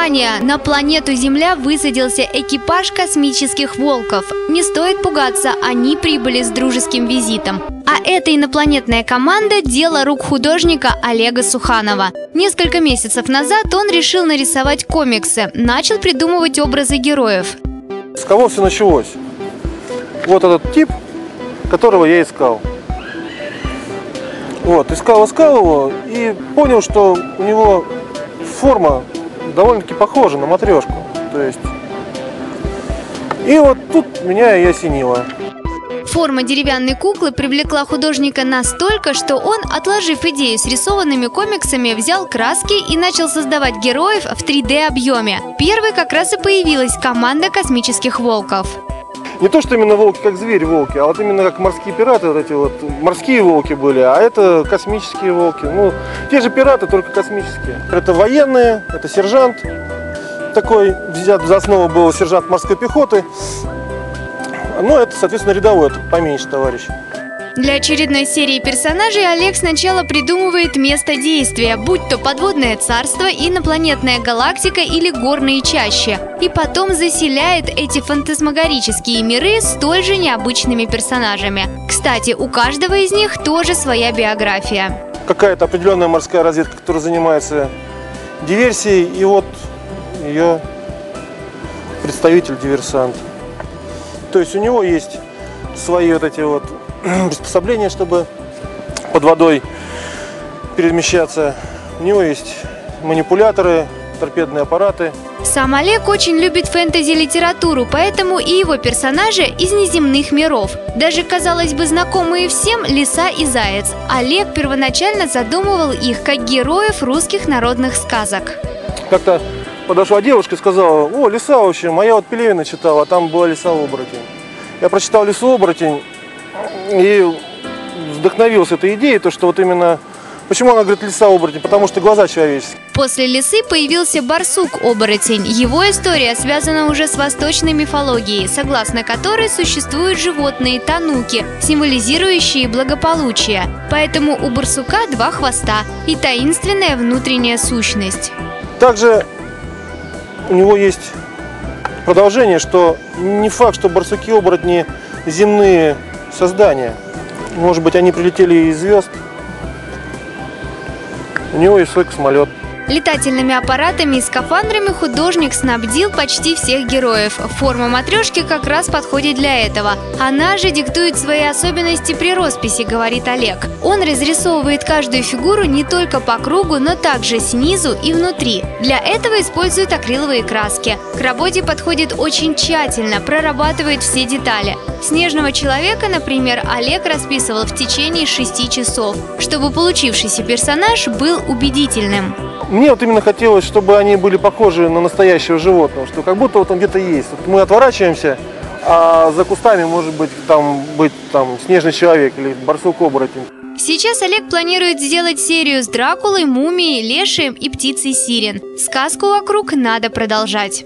Внимание! На планету Земля высадился экипаж космических волков. Не стоит пугаться, они прибыли с дружеским визитом. А эта инопланетная команда – дело рук художника Олега Суханова. Несколько месяцев назад он решил нарисовать комиксы, начал придумывать образы героев. С кого все началось? Вот этот тип, которого я искал. Вот, искал, искал его и понял, что у него форма довольно-таки похожа на матрешку. То есть... И вот тут меня и осенило. Форма деревянной куклы привлекла художника настолько, что он, отложив идею с рисованными комиксами, взял краски и начал создавать героев в 3D объеме. Первой как раз и появилась команда космических волков. Не то, что именно волки как звери-волки, а вот именно как морские пираты, вот эти вот морские волки были, а это космические волки. Ну, те же пираты, только космические. Это военные, это сержант, такой взят за основу был сержант морской пехоты. Ну, это, соответственно, рядовой, это поменьше товарищ. Для очередной серии персонажей Олег сначала придумывает место действия, будь то подводное царство, инопланетная галактика или горные чащи. И потом заселяет эти фантасмагорические миры столь же необычными персонажами. Кстати, у каждого из них тоже своя биография. Какая-то определенная морская разведка, которая занимается диверсией, и вот ее представитель-диверсант. То есть у него есть свои вот эти вот приспособления, чтобы под водой перемещаться. У него есть манипуляторы, торпедные аппараты. Сам Олег очень любит фэнтези-литературу, поэтому и его персонажи из неземных миров. Даже, казалось бы, знакомые всем лиса и заяц. Олег первоначально задумывал их как героев русских народных сказок. Как-то подошла девушка и сказала, о, лиса, в общем, а я вот Пелевина читала, а там была лиса-оборотень. Я прочитал лису-оборотень и вдохновился этой идеей, то, что вот именно Почему она говорит лиса-оборотень? Потому что глаза человеческие. После лисы появился барсук-оборотень. Его история связана уже с восточной мифологией, согласно которой существуют животные тануки, символизирующие благополучие. Поэтому у барсука два хвоста и таинственная внутренняя сущность. Также у него есть продолжение, что не факт, что барсуки-оборотни земные создания. Может быть, они прилетели из звезд. У него есть свой космолет. Летательными аппаратами и скафандрами художник снабдил почти всех героев. Форма матрешки как раз подходит для этого. Она же диктует свои особенности при росписи, говорит Олег. Он разрисовывает каждую фигуру не только по кругу, но также снизу и внутри. Для этого использует акриловые краски. К работе подходит очень тщательно, прорабатывает все детали. Снежного человека, например, Олег расписывал в течение шести часов, чтобы получившийся персонаж был убедительным. Мне вот именно хотелось, чтобы они были похожи на настоящего животного, что как будто вот он где-то есть. Вот мы отворачиваемся, а за кустами может быть там быть там снежный человек или барсук-оборотень. Сейчас Олег планирует сделать серию с Дракулой, Мумией, Лешием и Птицей Сирен. Сказку вокруг надо продолжать.